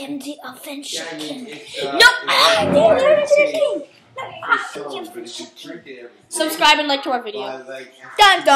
am the Adventure Yeah, I mean, King. uh, No, I am the Adventure King. No, I'm the shown, Adventure King. Subscribe and like to our video. By, like, Dun dun.